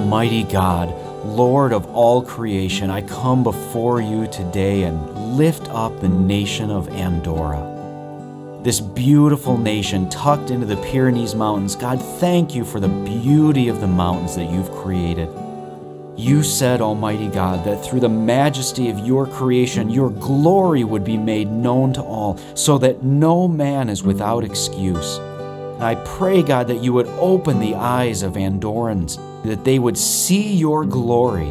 Almighty God, Lord of all creation, I come before you today and lift up the nation of Andorra. This beautiful nation tucked into the Pyrenees Mountains, God, thank you for the beauty of the mountains that you've created. You said, Almighty God, that through the majesty of your creation, your glory would be made known to all, so that no man is without excuse. I pray, God, that you would open the eyes of Andorrans that they would see your glory,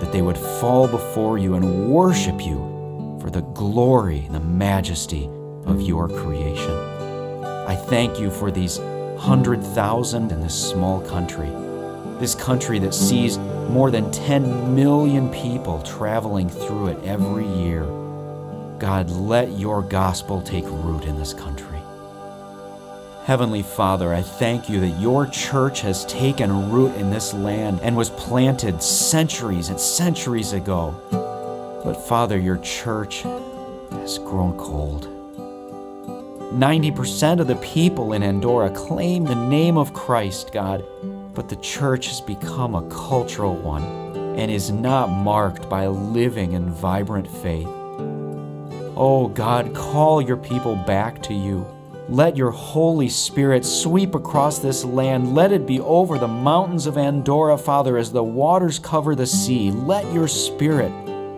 that they would fall before you and worship you for the glory and the majesty of your creation. I thank you for these hundred thousand in this small country, this country that sees more than 10 million people traveling through it every year. God, let your gospel take root in this country. Heavenly Father, I thank you that your church has taken root in this land and was planted centuries and centuries ago. But Father, your church has grown cold. 90% of the people in Andorra claim the name of Christ, God, but the church has become a cultural one and is not marked by a living and vibrant faith. Oh God, call your people back to you. Let your Holy Spirit sweep across this land. Let it be over the mountains of Andorra, Father, as the waters cover the sea. Let your Spirit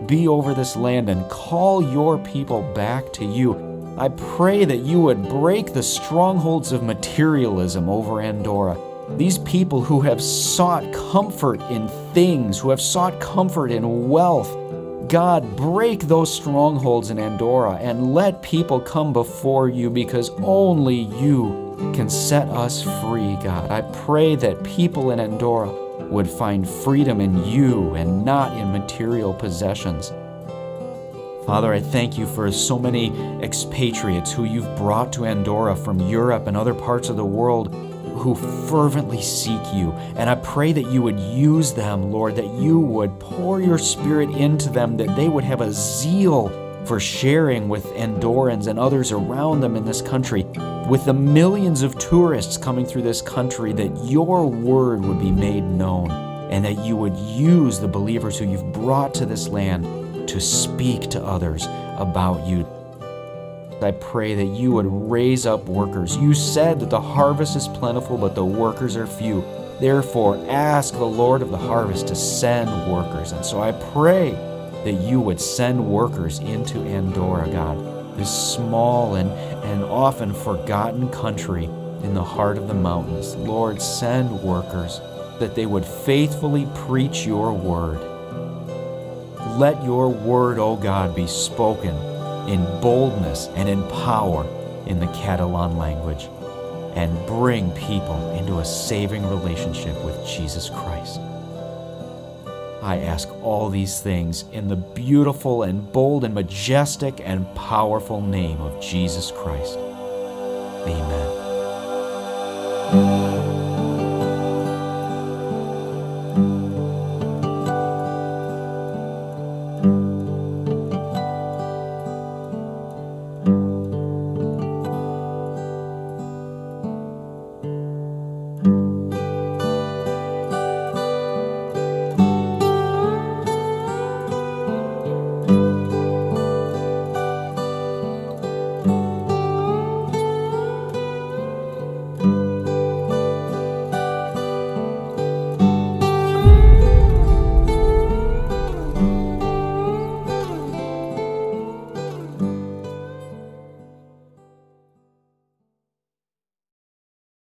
be over this land and call your people back to you. I pray that you would break the strongholds of materialism over Andorra. These people who have sought comfort in things, who have sought comfort in wealth, God, break those strongholds in Andorra and let people come before you because only you can set us free, God. I pray that people in Andorra would find freedom in you and not in material possessions. Father, I thank you for so many expatriates who you've brought to Andorra from Europe and other parts of the world who fervently seek you. And I pray that you would use them, Lord, that you would pour your spirit into them, that they would have a zeal for sharing with Andorrans and others around them in this country. With the millions of tourists coming through this country, that your word would be made known and that you would use the believers who you've brought to this land to speak to others about you. I pray that you would raise up workers. You said that the harvest is plentiful, but the workers are few. Therefore, ask the Lord of the harvest to send workers. And so I pray that you would send workers into Andorra, God, this small and, and often forgotten country in the heart of the mountains. Lord, send workers that they would faithfully preach your word. Let your word, O God, be spoken in boldness and in power in the Catalan language and bring people into a saving relationship with Jesus Christ. I ask all these things in the beautiful and bold and majestic and powerful name of Jesus Christ. Amen.